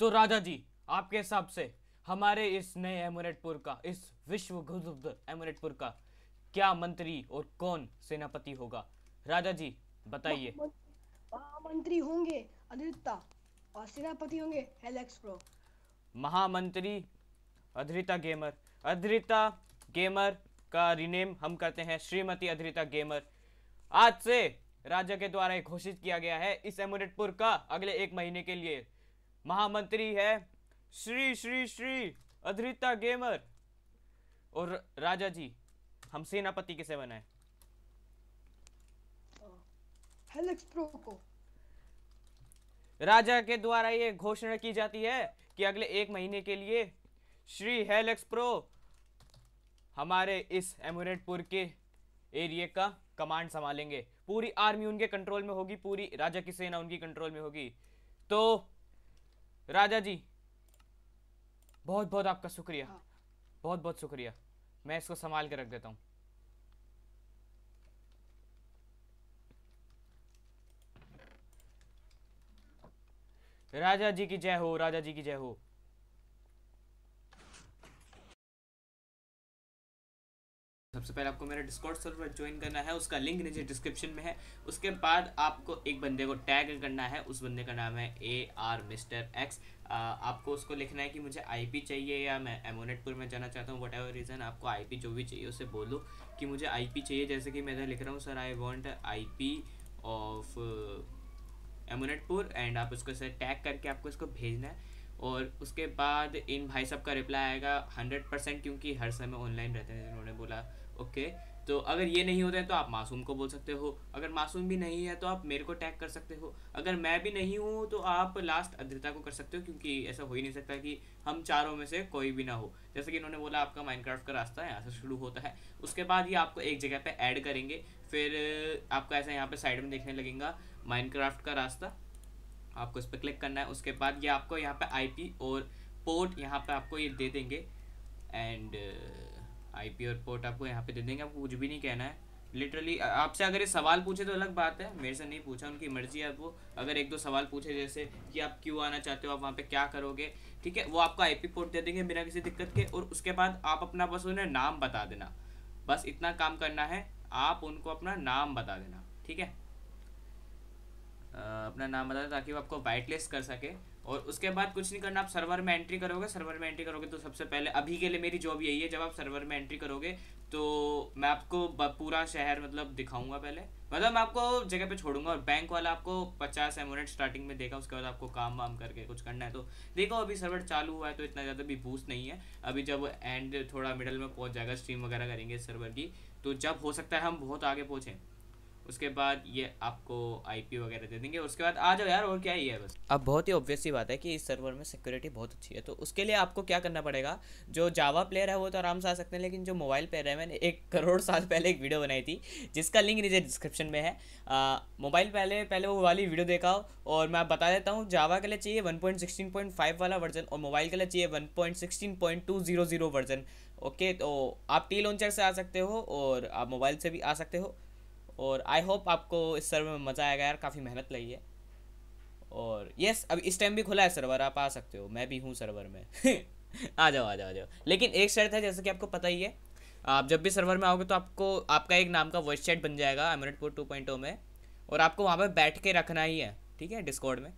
तो राजा जी आपके हिसाब से हमारे इस नए एमोनेटपुर का इस विश्व गुरुद्ध एमोनेटपुर का क्या मंत्री और कौन सेनापति होगा? राजा जी बताइए। महामंत्री होंगे अदिता और सेनापति होंगे हेलेक्स प्रो महामंत्री अधृता गेमर। अधृता गेमर का रिनेम हम करते हैं श्रीमती अधृता गेमर। आज से राजा के द्वारा घोषित किया गया है इस एमोनेटपुर का अगले एक महीने के लिए। महामंत्री है। श्री श्री श्री अधृता गेमर। और राजा जी हम सेनापति किसे बनाए हेलेक्स प्रो को राजा के द्वारा ये घोषणा की जाती है कि अगले एक महीने के लिए श्री हेलेक्स प्रो हमारे इस एमोरेटपुर के एरिया का कमांड संभालेंगे। पूरी आर्मी उनके कंट्रोल में होगी पूरी राजा की सेना उनकी कंट्रोल में होगी। तो राजा जी बहुत बहुत आपका शुक्रिया। हाँ। बहुत बहुत शुक्रिया। मैं इसको संभाल के रख देता हूँ। राजा जी की जय हो राजा जी की जय हो। सबसे पहले आपको मेरा डिस्कॉर्ड सर्वर ज्वाइन करना है, उसका लिंक नीचे डिस्क्रिप्शन में है। उसके बाद आपको एक बंदे को टैग करना है, उस बंदे का नाम है ए आर मिस्टर एक्स आपको उसको लिखना है कि मुझे आईपी चाहिए या मैं एमोनेटपुर में जाना चाहता हूँ वट एवर रीज़न आपको आईपी जो भी चाहिए उसे बोलो कि मुझे आईपी चाहिए। जैसे कि मैं इधर लिख रहा हूँ sir I want I of एमोनेटपुर and आप उसको सर टैग करके आपको इसको भेजना है। और उसके बाद इन भाई साहब का रिप्लाई आएगा हंड्रेड परसेंट क्योंकि हर समय ऑनलाइन रहते हैं, उन्होंने बोला ओके तो अगर ये नहीं होता है तो आप मासूम को बोल सकते हो, अगर मासूम भी नहीं है तो आप मेरे को टैग कर सकते हो, अगर मैं भी नहीं हूँ तो आप लास्ट अद्रिता को कर सकते हो क्योंकि ऐसा हो ही नहीं सकता कि हम चारों में से कोई भी ना हो। जैसे कि इन्होंने बोला, आपका माइनक्राफ्ट का रास्ता यहाँ से शुरू होता है, उसके बाद ये आपको एक जगह पर ऐड करेंगे, फिर आपका ऐसा यहाँ पर साइड में देखने लगेगा माइनक्राफ्ट का रास्ता आपको इस पर क्लिक करना है। उसके बाद ये आपको यहाँ पे आईपी और पोर्ट यहाँ पे आपको ये दे देंगे। एंड आईपी और पोर्ट आपको यहाँ पे दे देंगे। आपको कुछ भी नहीं कहना है। लिटरली आपसे अगर ये सवाल पूछे तो अलग बात है। मेरे से नहीं पूछा, उनकी मर्ज़ी है। वो अगर एक दो सवाल पूछे जैसे कि आप क्यों आना चाहते हो, आप वहाँ पे क्या करोगे, ठीक है? वो आपको आईपी पोर्ट दे देंगे बिना किसी दिक्कत के। और उसके बाद आप अपना बस उन्हें नाम बता देना। बस इतना काम करना है। आप उनको अपना नाम बता देना, ठीक है? अपना नाम बता ताकि वो आपको वाइट लिस्ट कर सके। और उसके बाद कुछ नहीं करना, आप सर्वर में एंट्री करोगे सर्वर में एंट्री करोगे तो सबसे पहले अभी के लिए मेरी जॉब यही है, जब आप सर्वर में एंट्री करोगे तो मैं आपको पूरा शहर मतलब दिखाऊँगा पहले। मतलब मैं आपको जगह पे छोड़ूँगा और बैंक वाला आपको पचास एमोनेट स्टार्टिंग में देगा, उसके बाद आपको काम वाम करके कुछ करना है तो। देखो अभी सर्वर चालू हुआ है तो इतना ज़्यादा भी बूस्ट नहीं है। अभी जब एंड थोड़ा मिडल में पहुँच जाएगा स्ट्रीम वगैरह करेंगे सर्वर की तो जब हो सकता है हम बहुत आगे पहुँचें। उसके बाद ये आपको आईपी वगैरह दे देंगे। उसके बाद आ जाओ यार, और क्या ही है बस। अब बहुत ही ऑब्वियस सी बात है कि इस सर्वर में सिक्योरिटी बहुत अच्छी है। तो उसके लिए आपको क्या करना पड़ेगा? जो जावा प्लेयर है, वो तो आराम से आ सकते हैं, लेकिन जो मोबाइल प्लेयर है, मैंने एक करोड़ साल पहले एक वीडियो बनाई थी, जिसका लिंक नीचे डिस्क्रिप्शन में है। मोबाइल पहले पहले वो वाली वीडियो देखा और मैं बता देता हूँ जावा के लिए चाहिए वन वाला वर्जन और मोबाइल के लिए चाहिए वन वर्जन ओके तो आप टी लॉन्चर से आ सकते हो, और आप मोबाइल से भी आ सकते हो। और आई होप आपको इस सर्वर में मज़ा आएगा यार, काफ़ी मेहनत लगी है। और यस अब इस टाइम भी खुला है सर्वर आप आ सकते हो। मैं भी हूँ सर्वर में। आ जाओ आ जाओ आ जाओ। लेकिन एक शर्त है जैसे कि आपको पता ही है, आप जब भी सर्वर में आओगे तो आपको, आपका एक नाम का वॉइस चैट बन जाएगा एमरेटपुर टू पॉइंट में। और आपको वहाँ पर बैठ के रखना ही है, ठीक है डिस्कॉर्ड में।